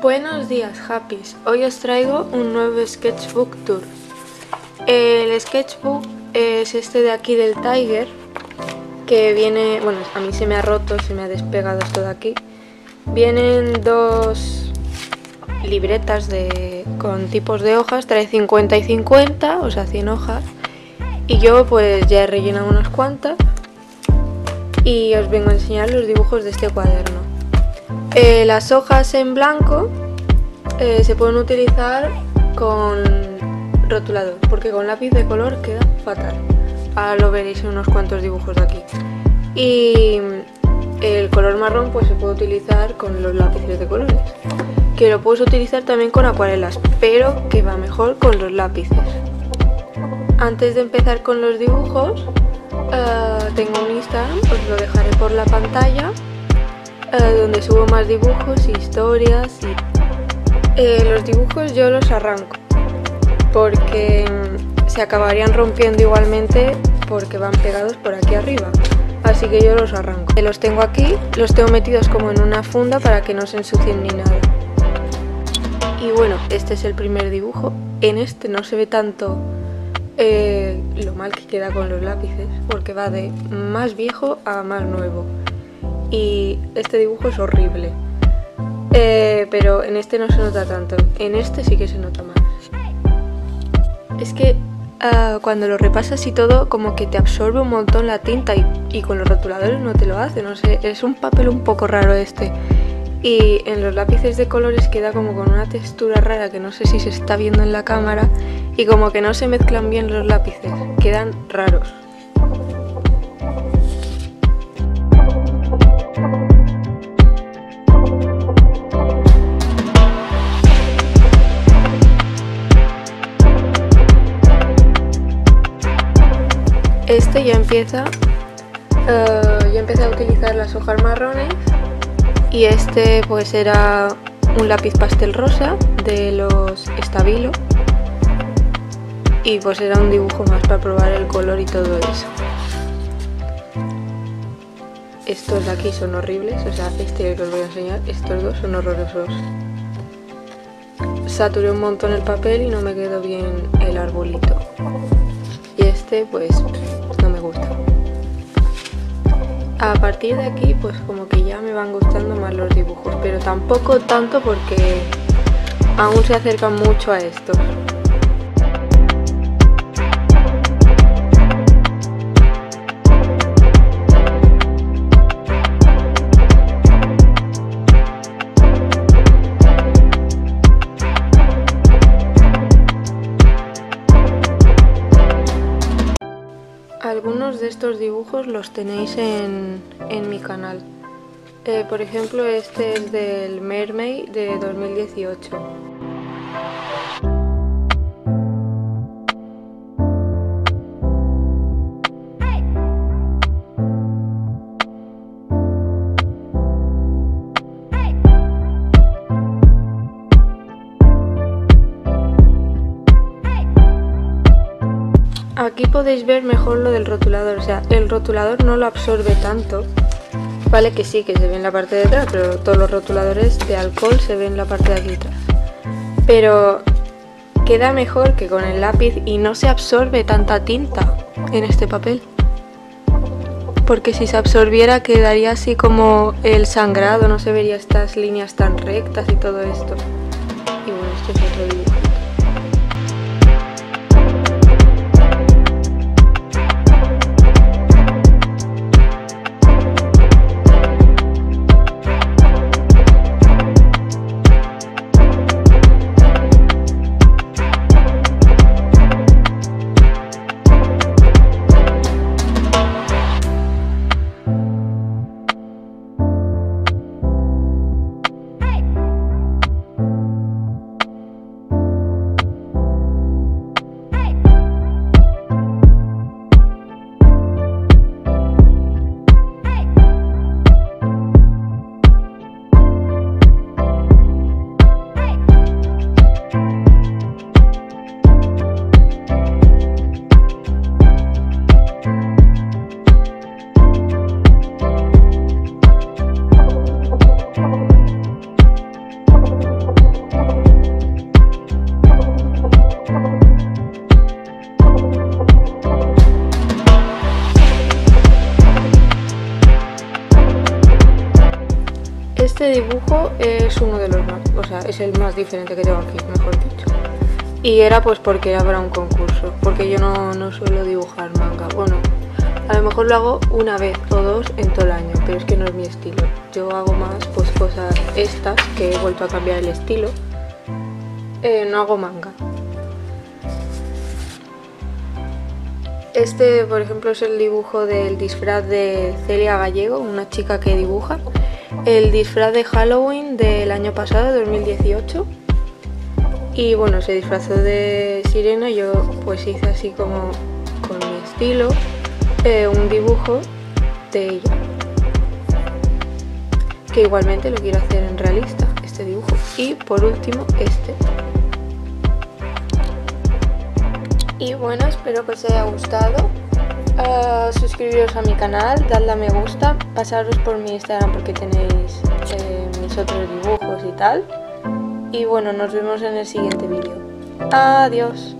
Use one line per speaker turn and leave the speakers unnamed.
Buenos días, Happys. Hoy os traigo un nuevo Sketchbook Tour. El Sketchbook es este de aquí del Tiger, que viene, bueno, a mí se me ha roto, se me ha despegado esto de aquí. Vienen dos libretas de, con tipos de hojas, trae 50 y 50, o sea, 100 hojas. Y yo pues ya he rellenado unas cuantas y os vengo a enseñar los dibujos de este cuaderno. Eh, las hojas en blanco eh, se pueden utilizar con rotulador, porque con lápiz de color queda fatal. Ahora lo veréis en unos cuantos dibujos de aquí. Y el color marrón pues se puede utilizar con los lápices de colores, que lo puedes utilizar también con acuarelas, pero que va mejor con los lápices. Antes de empezar con los dibujos, eh, tengo un Instagram, os lo dejaré por la pantalla eh, donde subo más dibujos, historias y... Eh, los dibujos yo los arranco porque mm, se acabarían rompiendo igualmente porque van pegados por aquí arriba. Así que yo los arranco. Eh, los tengo aquí, los tengo metidos como en una funda para que no se ensucien ni nada. Y bueno, este es el primer dibujo. En este no se ve tanto lo mal que queda con los lápices porque va de más viejo a más nuevo y este dibujo es horrible. Eh, pero en este no se nota tanto, en este sí que se nota más. Es que ah, cuando lo repasas y todo, como que te absorbe un montón la tinta y, con los rotuladores no te lo hace, no sé, es un papel un poco raro este. Y en los lápices de colores queda como con una textura rara que no sé si se está viendo en la cámara y como que no se mezclan bien los lápices, quedan raros. Este ya empieza, uh, ya empecé a utilizar las hojas marrones y este pues era un lápiz pastel rosa de los Estabilo y pues era un dibujo más para probar el color y todo eso. Estos de aquí son horribles, o sea, este que os voy a enseñar, estos dos son horrorosos. Saturé un montón el papel y no me quedó bien el arbolito. Y este pues gusta. A partir de aquí pues como que ya me van gustando más los dibujos, pero tampoco tanto porque aún se acercan mucho a estos. Dibujos los tenéis en, mi canal. Eh, por ejemplo, este es del Mermaid de 2018. Aquí podéis ver mejor lo del rotulador, o sea, el rotulador no lo absorbe tanto. Vale que sí, que se ve en la parte de atrás, pero todos los rotuladores de alcohol se ven en la parte de aquí atrás. Pero queda mejor que con el lápiz y no se absorbe tanta tinta en este papel. Porque si se absorbiera quedaría así como el sangrado, no se vería estas líneas tan rectas y todo esto. Dibujo es uno de los más, o sea, es el más diferente que tengo aquí, mejor dicho. Y era pues porque era para un concurso, porque yo no, no suelo dibujar manga. Bueno, a lo mejor lo hago una vez o dos en todo el año, pero es que no es mi estilo. Yo hago más pues cosas estas, que he vuelto a cambiar el estilo. Eh, no hago manga. Este, por ejemplo, es el dibujo del disfraz de Celia Gallego, una chica que dibuja. El disfraz de Halloween del año pasado, 2018. Y bueno, se disfrazó de sirena, yo pues hice así como con mi estilo eh, un dibujo de ella. Que igualmente lo quiero hacer en realista, este dibujo. Y por último, este. Y bueno, espero que os haya gustado. Uh, suscribiros a mi canal, dadle a me gusta, pasaros por mi Instagram porque tenéis eh, mis otros dibujos y tal. Y bueno, nos vemos en el siguiente vídeo. Adiós.